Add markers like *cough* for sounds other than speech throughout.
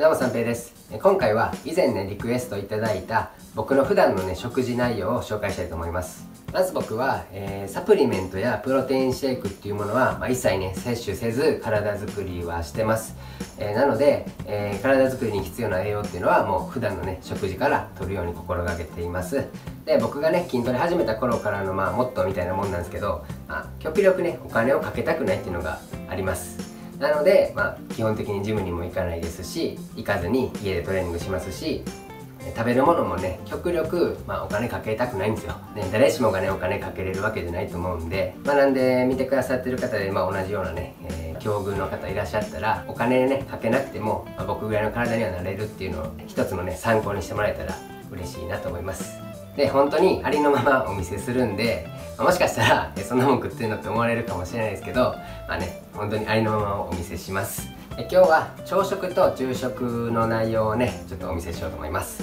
どうも三平です。今回は以前ねリクエストいただいた僕の普段のね食事内容を紹介したいと思います。まず僕は、えー、サプリメントやプロテインシェイクっていうものは、まあ、一切ね摂取せず体づくりはしてます、えー、なので、えー、体づくりに必要な栄養っていうのはもう普段のね食事から摂るように心がけています。で僕がね筋トレ始めた頃からのまあモットーみたいなもんなんですけど、まあ、極力ねお金をかけたくないっていうのがあります。なので、まあ、基本的にジムにも行かないですし行かずに家でトレーニングしますし食べるものもね極力、まあ、お金かけたくないんですよ、ね、誰しもがねお金かけれるわけじゃないと思うんで、まあ、なんで見てくださってる方で、まあ、同じようなね、えー、境遇の方いらっしゃったらお金ねかけなくても、まあ、僕ぐらいの体にはなれるっていうのを一つのね参考にしてもらえたら嬉しいなと思います。で本当にありのままお見せするんで、まあ、もしかしたらそんなもん食ってるのって思われるかもしれないですけどまあね本当にありのままお見せします。今日は朝食と昼食の内容をねちょっとお見せしようと思います。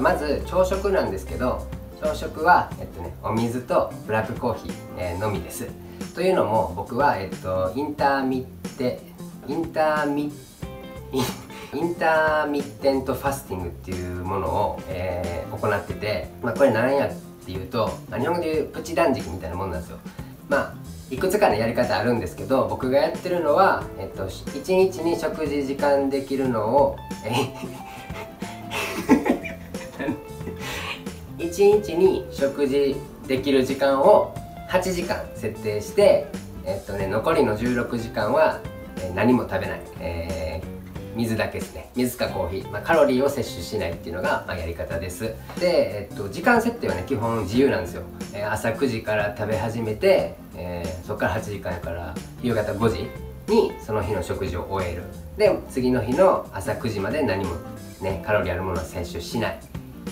まず朝食なんですけど朝食は、えっとね、お水とブラックコーヒー、えー、のみです。というのも僕は、えっと、 intermitte intermi in intermittent fasting っていうものを、えー、行ってて、まあ、これ何やっていうと、まあ、日本語でいうプチ断食みたいなもんなんですよ。まあいくつかのやり方あるんですけど僕がやってるのは、えっと、1日に食事時間できるのを *laughs* 1日に食事できる時間を8時間設定して、えっとね、残りの16時間は何も食べない、えー、水だけですね。水かコーヒー、まあ、カロリーを摂取しないっていうのが、まあ、やり方です。で、えっと、時間設定はね基本自由なんですよ、えー、朝9時から食べ始めて、えー、そこから8時間から夕方5時にその日の食事を終える。で次の日の朝9時まで何もねカロリーあるものを摂取しない。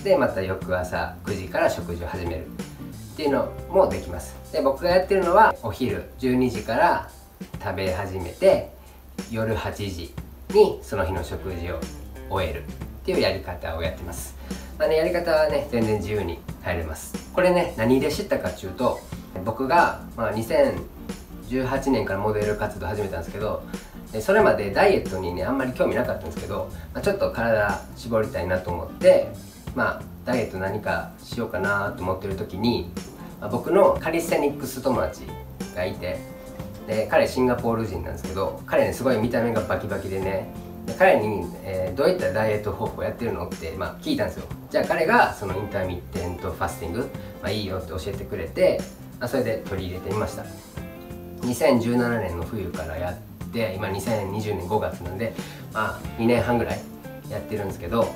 でまた翌朝9時から食事を始める。っていうのもできます。で僕がやってるのはお昼12時から食べ始めて夜8時。にその日の食事を終えるっていうやり方をやってます。まあねやり方はね全然自由に入れます。これね何で知ったかっていうと僕が、まあ、2018年からモデル活動始めたんですけどそれまでダイエットにねあんまり興味なかったんですけど、まあ、ちょっと体絞りたいなと思ってまあダイエット何かしようかなと思ってる時に、まあ、僕のカリステニックス友達がいてで彼シンガポール人なんですけど彼ねすごい見た目がバキバキでねで彼に、えー、どういったダイエット方法やってるのって、まあ、聞いたんですよ。じゃあ彼がそのインターミッテントファスティング、まあ、いいよって教えてくれて、まあ、それで取り入れてみました。2017年の冬からやって今2020年5月なんで、まあ、2年半ぐらいやってるんですけど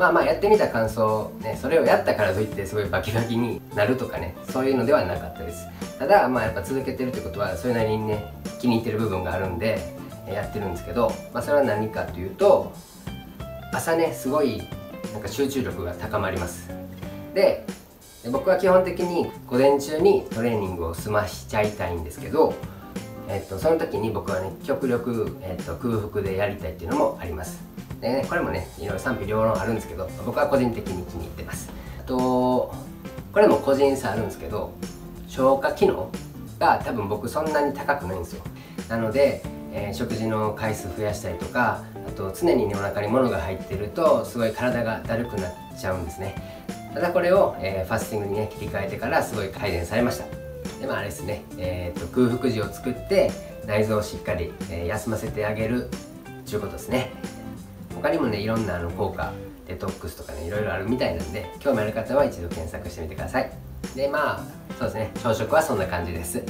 まあまあやってみた感想、ね、それをやったからといってすごいバキバキになるとかねそういうのではなかったです。ただまあやっぱ続けてるってことはそれなりにね気に入ってる部分があるんでやってるんですけど、まあ、それは何かというと朝ねすごいなんか集中力が高まります。で僕は基本的に午前中にトレーニングを済ましちゃいたいんですけど、えっと、その時に僕はね極力、えっと、空腹でやりたいっていうのもあります。でねこれもねいろいろ賛否両論あるんですけど僕は個人的に気に入ってます。あとこれも個人差あるんですけど消化機能が多分僕そんなに高くないんですよ。なので、えー、食事の回数増やしたりとかあと常に、ね、お腹に物が入ってるとすごい体がだるくなっちゃうんですね。ただこれを、えー、ファスティングにね切り替えてからすごい改善されました。でまああれですね、えーと、空腹時を作って内臓をしっかり、えー、休ませてあげるということですね。他にもねいろんなあの効果デトックスとかねいろいろあるみたいなんで興味ある方は一度検索してみてください。でまあそうですね朝食はそんな感じです。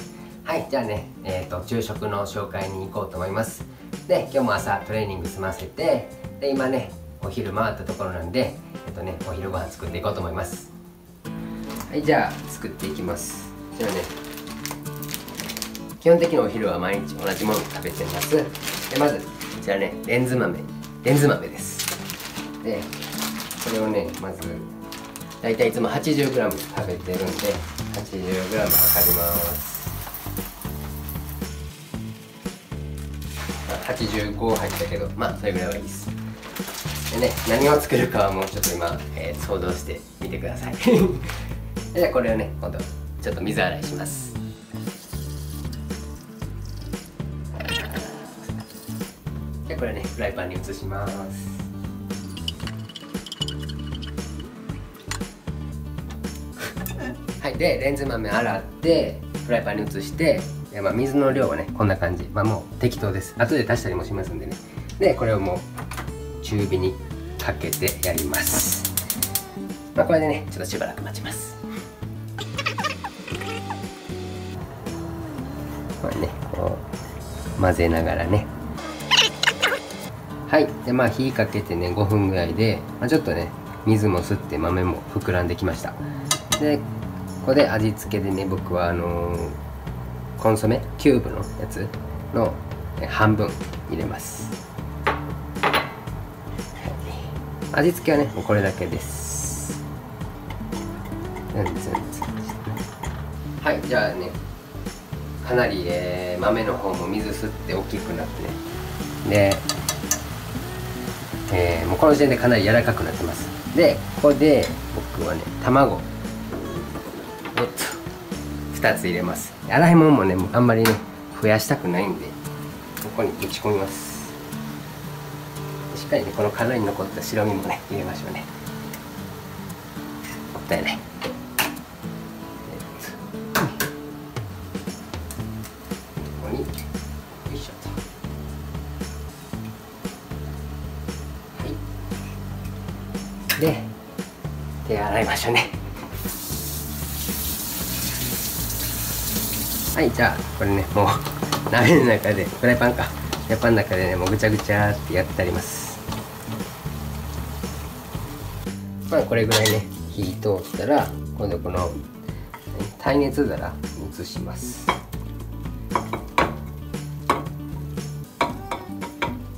はいじゃあねえっ、ー、と昼食の紹介に行こうと思います。で今日も朝トレーニング済ませてで今ねお昼回ったところなんでえっ、とねお昼ご飯作っていこうと思います。はいじゃあ作っていきます。じゃあね基本的にお昼は毎日同じもの食べてます。でまずこちらねレンズ豆。レンズ豆です。でこれをねまず大体いつも 80g 食べてるんで 80g 測ります。85入ったけどまあそれぐらいはいいです。でね何を作るかはもうちょっと今、えー、想像してみてください。*laughs* じゃあこれをね今度ちょっと水洗いします。これねフライパンに移します。はいでレンズ豆洗ってフライパンに移して、まあ、水の量はねこんな感じ。まあもう適当です。後で足したりもしますんでね。でこれをもう中火にかけてやります。まあこれでねちょっとしばらく待ちます。これねこう混ぜながらね。はい。でまあ火かけてね5分ぐらいで、まあ、ちょっとね水も吸って豆も膨らんできました。でここで味付けでね僕はあのー、コンソメキューブのやつの半分入れます。味付けはねもうこれだけです。はい。じゃあねかなり、えー、豆の方も水吸って大きくなってね。で、えー、もうこの時点でかなり柔らかくなってます。でここで僕はね卵。おっと。2つ入れます。洗い物もねあんまりね増やしたくないんでここに打ち込みます。しっかりねこの殻に残った白身もね入れましょうね。もったいない。ここにで手洗いましょうね。はいじゃあこれねもう鍋の中でフライパンか。フライパンの中でねもうぐちゃぐちゃってやってあります。まあこれぐらいね火通ったら今度この耐熱皿移します。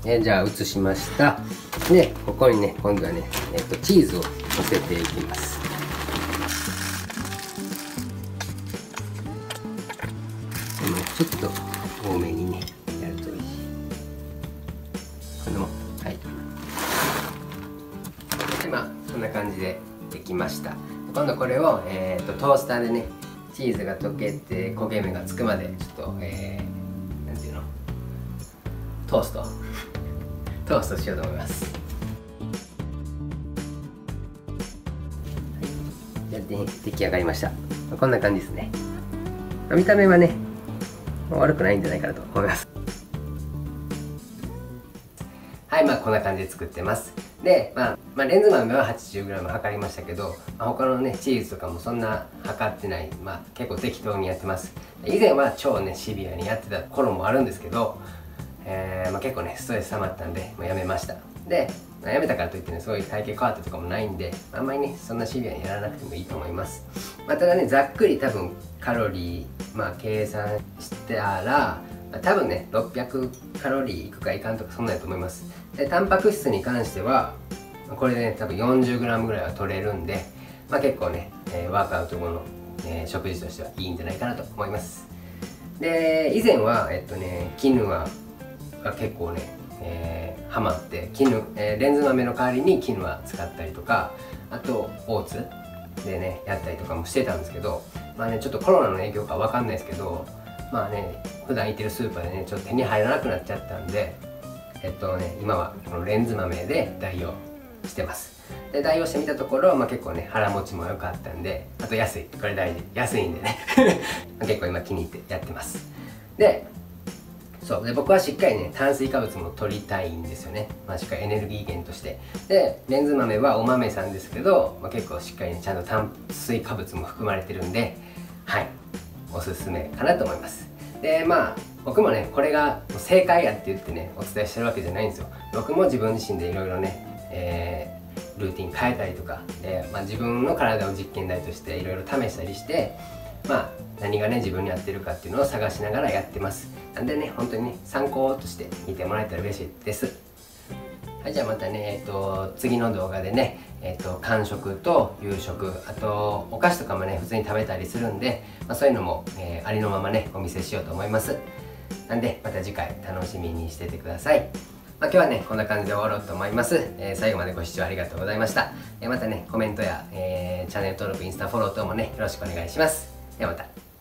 えじゃあ移しました。でここにね今度はね、えっと、チーズをのせていきます。ちょっと多めにねやるといい。このはい。今こんな感じでできました。今度これを、えーと、トースターでねチーズが溶けて焦げ目がつくまでちょっとえー、なんていうの？トースト。トーストしようと思います、はい、で出来上がりました。こんな感じですね。見た目はね悪くないんじゃないかなと思います。はいまあこんな感じで作ってます。で、まあ、まあ、レンズ豆は 80g 測りましたけど、まあ、他のねチーズとかもそんな測ってない、まあ、結構適当にやってます。以前は超ねシビアにやってた頃もあるんですけどえー、まあ、結構ねストレス溜まったんで、まあ、やめました。で、まあ、やめたからといってねそうい体型変わったとかもないんであんまりねそんなシビアにやらなくてもいいと思います、まあ、ただねざっくり多分カロリー、まあ、計算したら、多分ね600カロリーいくかいかんとかそんなやと思います。でタンパク質に関してはこれでね多分 40g ぐらいは取れるんで、まあ、結構ね、えー、ワークアウト後の、えー、食事としてはいいんじゃないかなと思います。で以前はえっとね絹はが結構ね、えー、ハマって絹、えー、レンズ豆の代わりに絹は使ったりとかあとオーツでねやったりとかもしてたんですけどまあねちょっとコロナの影響かわかんないですけどまあね普段行ってるスーパーでねちょっと手に入らなくなっちゃったんでえっとね今はこのレンズ豆で代用してます。で代用してみたところ、まあ、結構ね腹持ちも良かったんであと安い。これ大事。安いんでね。*laughs* 結構今気に入ってやってます。でそうで僕はしっかりね炭水化物も取りたいんですよね、まあ、しっかりエネルギー源として。でレンズ豆はお豆さんですけど、まあ、結構しっかりねちゃんと炭水化物も含まれてるんではいおすすめかなと思います。でまあ僕もねこれが正解やって言ってねお伝えしてるわけじゃないんですよ。僕も自分自身でいろいろね、えー、ルーティン変えたりとかで、まあ、自分の体を実験台としていろいろ試したりしてまあ何がね自分に合ってるかっていうのを探しながらやってます。なんでね本当にね参考として見てもらえたら嬉しいです。はいじゃあまたねえっ、と次の動画でねえっ、と間食と夕食あとお菓子とかもね普通に食べたりするんで、まあ、そういうのも、えー、ありのままねお見せしようと思います。なんでまた次回楽しみにしててください。まあ、今日はねこんな感じで終わろうと思います、えー、最後までご視聴ありがとうございました、えー、またねコメントや、えー、チャンネル登録インスタフォロー等もねよろしくお願いします。ではまた。